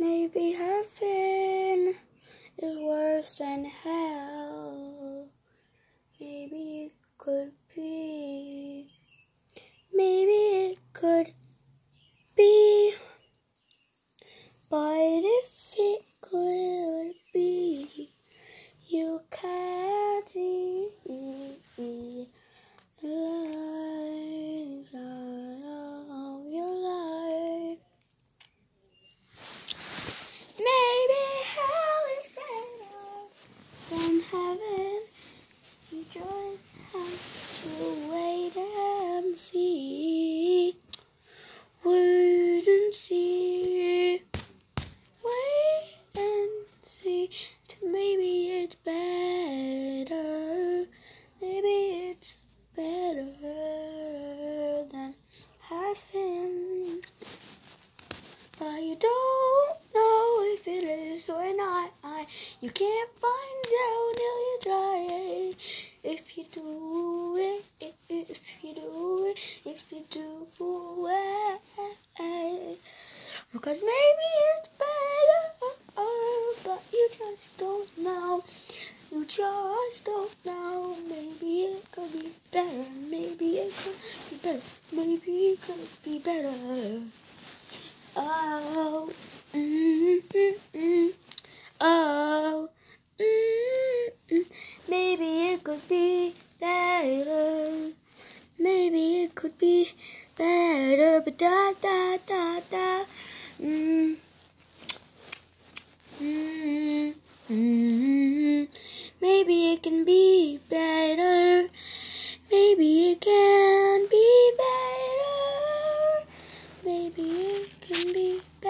Maybe heaven is worse than hell. Maybe it could be. Maybe it could be. But if it could be, you can't see the light of your life. Maybe hell is better than heaven. You just have to wait and see. Wait and see. Wait and see. Maybe it's better. Maybe it's better than heaven. But you don't know if it is or not. I, you can't find out till you try. If you do it, if you do it, if you do it. Because maybe it's better, but you just don't know. You just don't know. Maybe it could be better. Maybe it could be better. Maybe it could be better. Oh, mm, mm, mm. oh, mm, mm. maybe it could be better. Maybe it da da da da. Mm. Mm, mm, maybe it can be better. Maybe it can be better. Maybe it can be better.